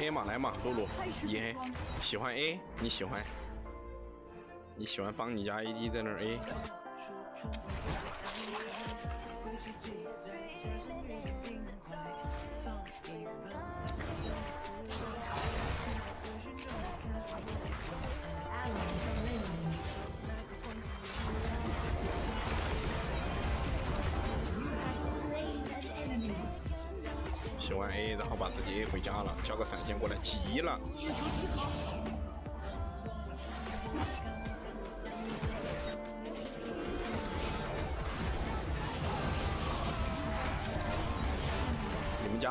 A 嘛，来嘛，露露，厉害，喜欢 A，你喜欢，你喜欢帮你家 AD 在那 A。喜欢 A，然后把自己 A 回家了，交个闪现过来，急了。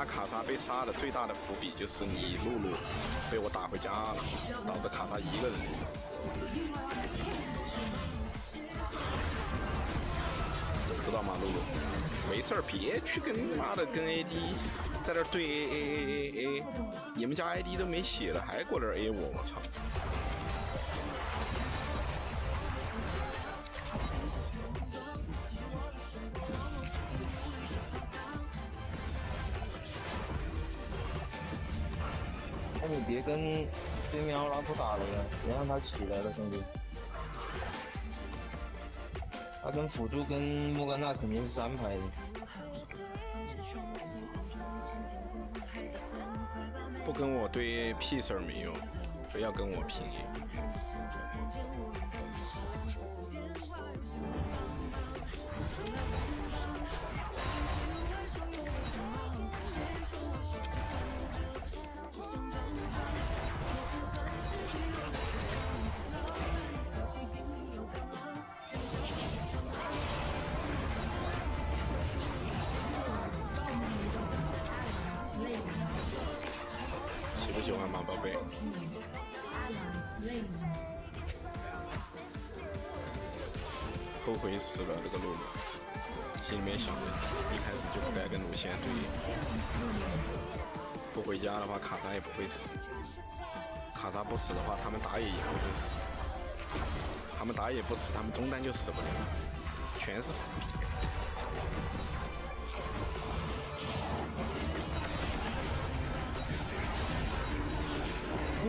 卡莎被杀的最大的伏笔就是你露露被我打回家了，导致卡莎一个人。知道吗，露露？没事儿，别去跟妈的跟 AD 在那对 A A A A A，你们家 ID 都没血了，还过来 A 我，我操！跟对面奥拉夫打了呀，别让他起来了，兄弟。他跟辅助跟莫甘娜肯定是三排的。不跟我对屁事儿没用，非要跟我拼。后悔死了，这个露露，心里面想着一开始就不该跟路线对，不回家的话卡莎也不会死，卡莎不死的话他们打野也不会死，他们打野不死，他们中单就死不了，全是伏笔。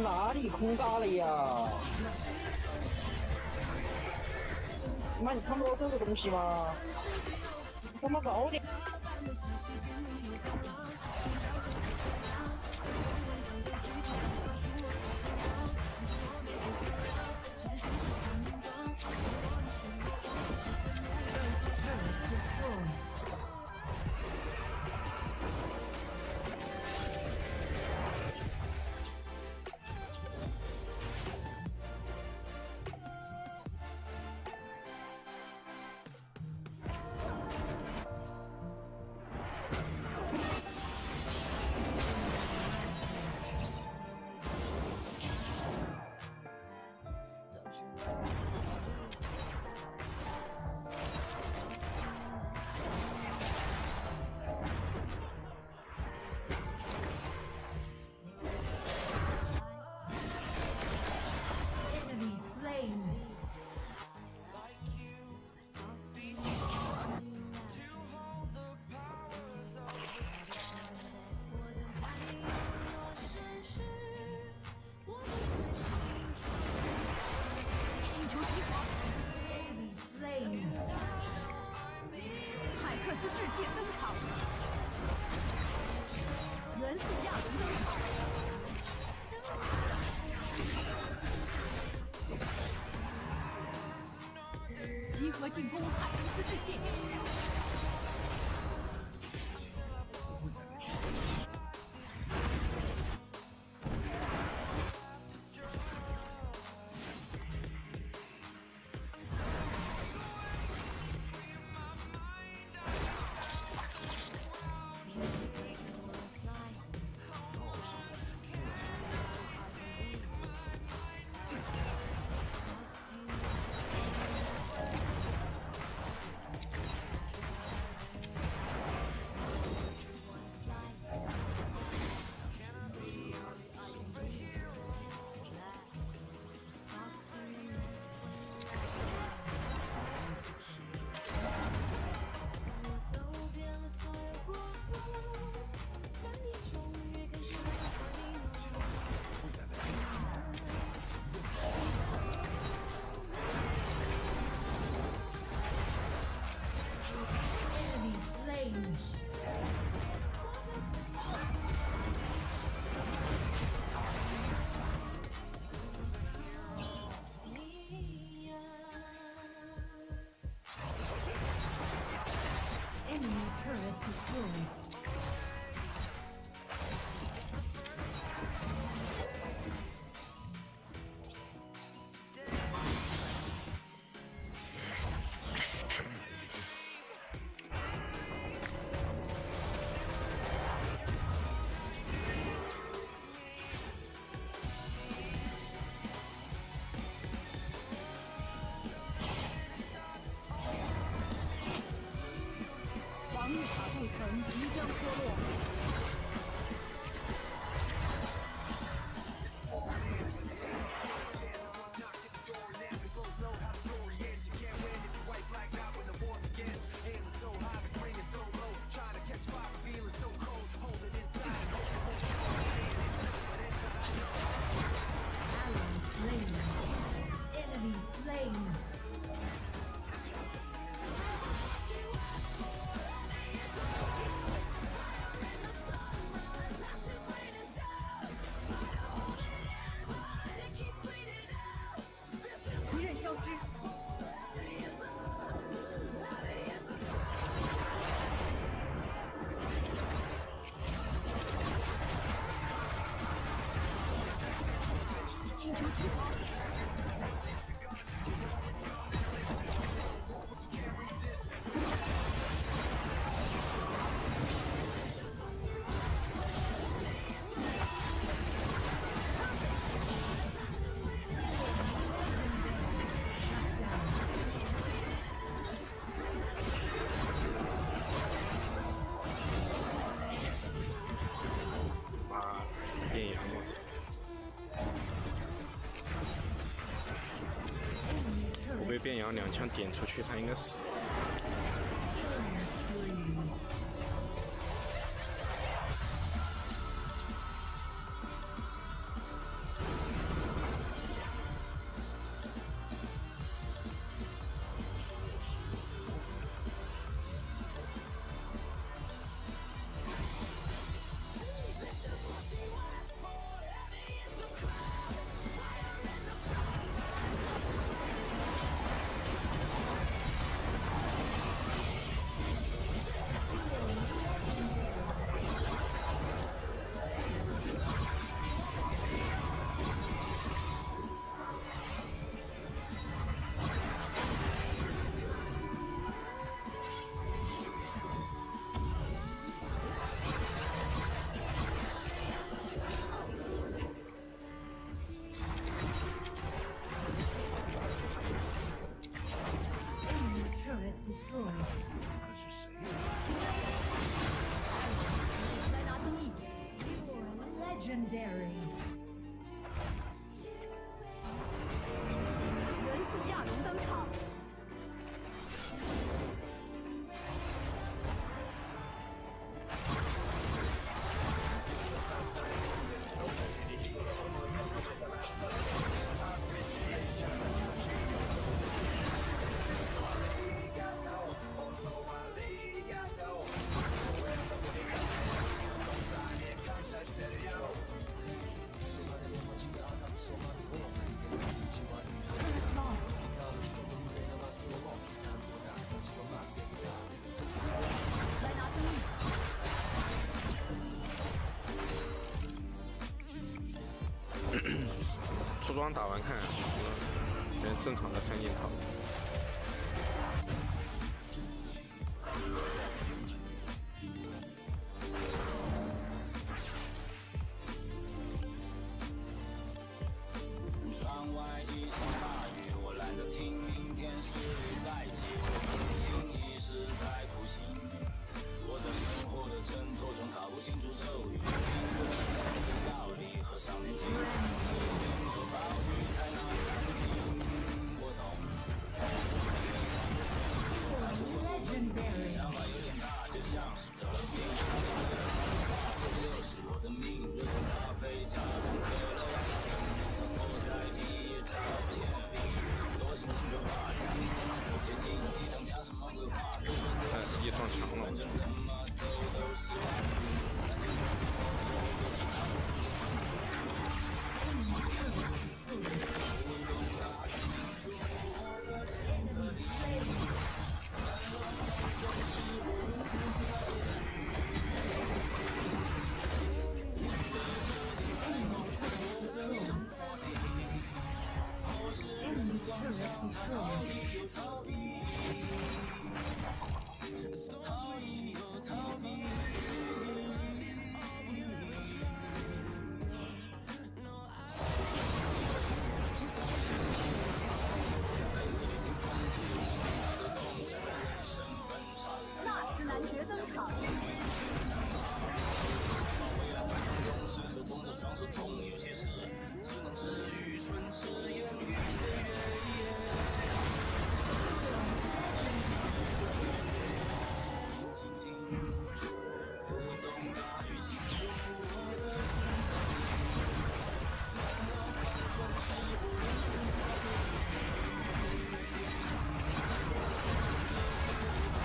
哪里空大了呀？妈，你看不到这个东西吗？他妈早点！进攻海克斯致谢。Turret destroyed. 层即将脱落。 两枪点出去，他应该死了。Legendary. 装打完看，正常的三件套。窗外一场大雨，我，在。生活的挣脱中搞不清楚咒语，听不懂的道理和少年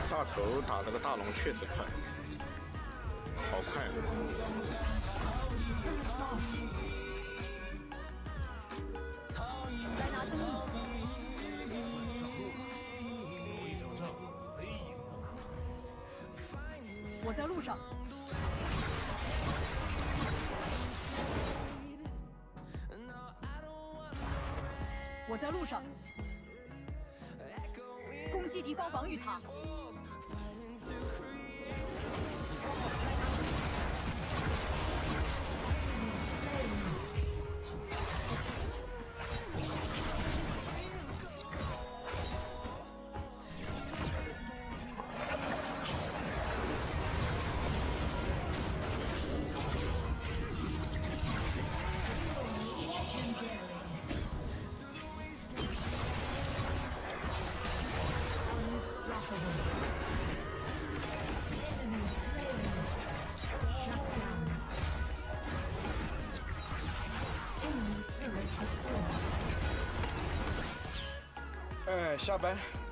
大头打这个大龙确实快，我在路上。我在路上。攻击敌方防御塔。下班。